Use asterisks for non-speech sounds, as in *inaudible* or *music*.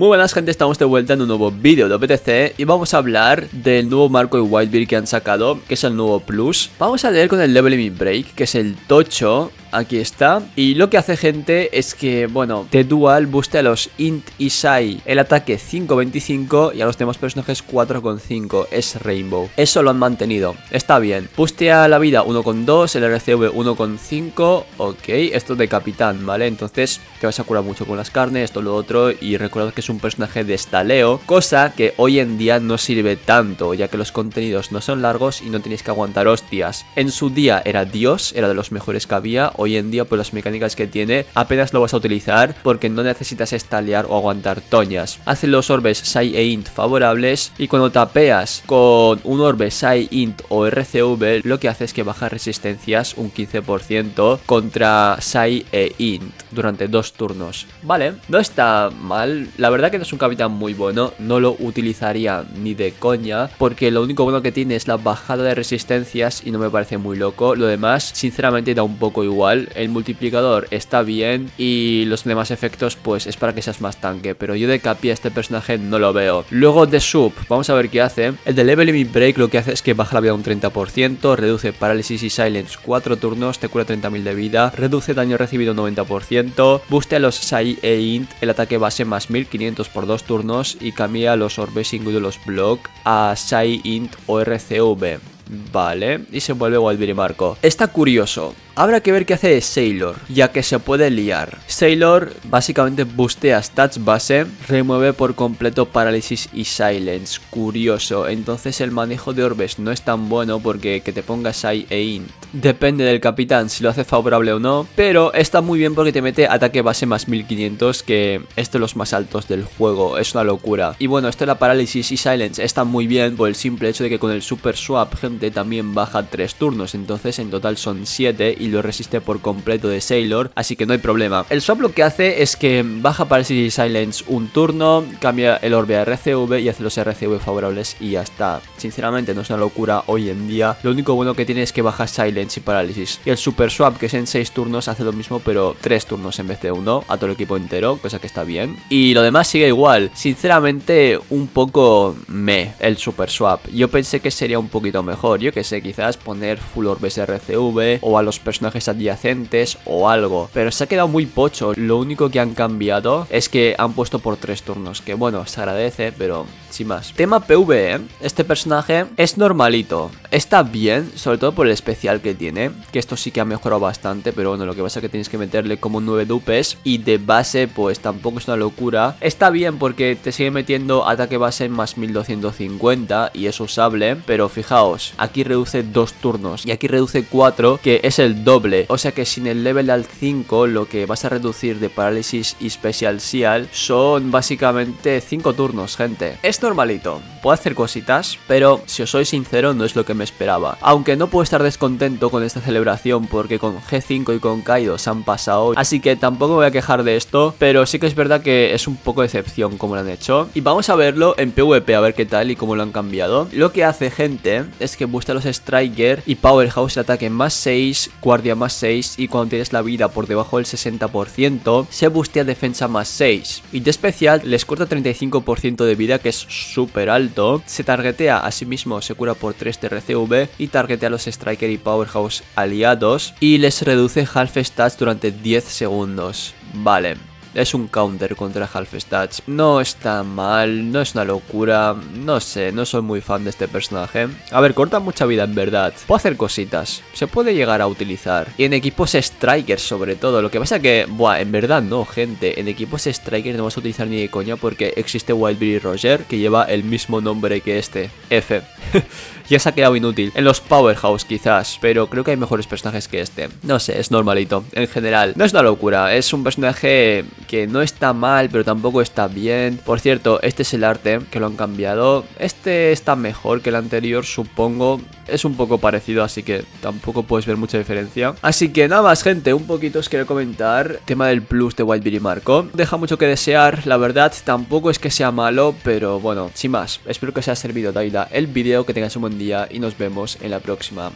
Muy buenas gente, estamos de vuelta en un nuevo vídeo de OPTC y vamos a hablar del nuevo marco de Wildbeard que han sacado, que es el nuevo Plus. Vamos a leer con el Level Break, que es el tocho, aquí está. Y lo que hace gente es que, bueno, te dual buste a los Int y Sai el ataque 5.25 y a los demás personajes 4.5, es Rainbow. Eso lo han mantenido, está bien. Bustea la vida 1.2, el RCV 1.5, ok, esto de capitán, ¿vale? Entonces te vas a curar mucho con las carnes, esto lo otro y recuerda que es un personaje de estaleo, cosa que hoy en día no sirve tanto, ya que los contenidos no son largos y no tenéis que aguantar hostias. En su día era Dios, era de los mejores que había, hoy en día por las mecánicas que tiene apenas lo vas a utilizar porque no necesitas estalear o aguantar toñas. Hace los orbes Sai e Int favorables y cuando tapeas con un orbe Sai, Int o RCV lo que hace es que baja resistencias un 15% contra Sai e Int durante dos turnos. Vale, no está mal, la verdad que no es un capitán muy bueno, no lo utilizaría ni de coña, porque lo único bueno que tiene es la bajada de resistencias y no me parece muy loco. Lo demás, sinceramente, da un poco igual. El multiplicador está bien y los demás efectos, pues es para que seas más tanque, pero yo de capi a este personaje no lo veo. Luego de sub, vamos a ver qué hace. El de Level Limit Break lo que hace es que baja la vida un 30%, reduce parálisis y silence 4 turnos, te cura 30.000 de vida, reduce daño recibido un 90%, a los Sai e Int, el ataque base más 1500 por dos turnos y cambia los orbes los block a Sai Int o RCV. Vale, y se vuelve Wildberry Marco. Está curioso, Habrá que ver qué hace Sailor, ya que se puede liar. Sailor básicamente bustea stats base, remueve por completo parálisis y silence. Curioso, entonces el manejo de orbes no es tan bueno porque que te pongas Sai e Int. Depende del capitán si lo hace favorable o no, pero está muy bien porque te mete ataque base más 1500 que es de los más altos del juego, es una locura. Y bueno, esto de la parálisis y silence está muy bien por el simple hecho de que con el super swap gente también baja 3 turnos, entonces en total son 7 y lo resiste por completo de Sailor, así que no hay problema. El swap lo que hace es que baja Parálisis y Silence un turno, cambia el orbe a RCV y hace los RCV favorables y ya está. Sinceramente no es una locura hoy en día, lo único bueno que tiene es que baja Silence y Parálisis. Y el Super Swap, que es en 6 turnos, hace lo mismo pero 3 turnos en vez de 1 a todo el equipo entero, cosa que está bien. Y lo demás sigue igual, sinceramente un poco me el Super Swap. Yo pensé que sería un poquito mejor, yo que sé, quizás poner full orbes RCV o a los personajes adyacentes o algo. Pero se ha quedado muy pocho. Lo único que han cambiado es que han puesto por tres turnos. Que bueno, se agradece, pero sin más. Tema PvE. Este personaje es normalito. Está bien, sobre todo por el especial que tiene. Que esto sí que ha mejorado bastante. Pero bueno, lo que pasa es que tienes que meterle como 9 dupes. Y de base, pues tampoco es una locura. Está bien porque te sigue metiendo ataque base más 1250. Y es usable. Pero fijaos, aquí reduce dos turnos. Y aquí reduce 4, que es el doble. O sea que sin el level al 5 lo que vas a reducir de parálisis y special seal son básicamente 5 turnos, gente. Es normalito, puedo hacer cositas, pero si os soy sincero no es lo que me esperaba. Aunque no puedo estar descontento con esta celebración porque con G5 y con Kaido se han pasado, así que tampoco me voy a quejar de esto, pero sí que es verdad que es un poco de decepción como lo han hecho. Y vamos a verlo en PvP a ver qué tal y cómo lo han cambiado. Lo que hace gente es que busca los Striker y Powerhouse el ataque más 6, guardia más 6 y cuando tienes la vida por debajo del 60% se bustea defensa más 6. Y de especial les corta 35% de vida que es súper alto. Se targetea a sí mismo, se cura por 3 de RCV y targetea a los Striker y Powerhouse aliados y les reduce half stats durante 10 segundos. Vale, es un counter contra Half Stats. No está mal, no es una locura. No sé, no soy muy fan de este personaje. A ver, corta mucha vida en verdad. Puede hacer cositas. Se puede llegar a utilizar. Y en equipos Strikers sobre todo. Lo que pasa que, buah, en verdad no, gente. En equipos Strikers no vas a utilizar ni de coña porque existe Wildberry Roger que lleva el mismo nombre que este. F. *laughs* ya se ha quedado inútil. En los Powerhouse quizás, pero creo que hay mejores personajes que este. No sé, es normalito. En general, no es una locura. Es un personaje que no está mal, pero tampoco está bien. Por cierto, este es el arte que lo han cambiado. Este está mejor que el anterior, supongo. Es un poco parecido, así que tampoco puedes ver mucha diferencia. Así que nada más, gente, un poquito os quiero comentar. Tema del plus de Whitebeard y Marco. Deja mucho que desear, la verdad, tampoco es que sea malo, pero bueno, sin más. Espero que os haya servido, Daila, el vídeo, que tengáis un buen día y nos vemos en la próxima.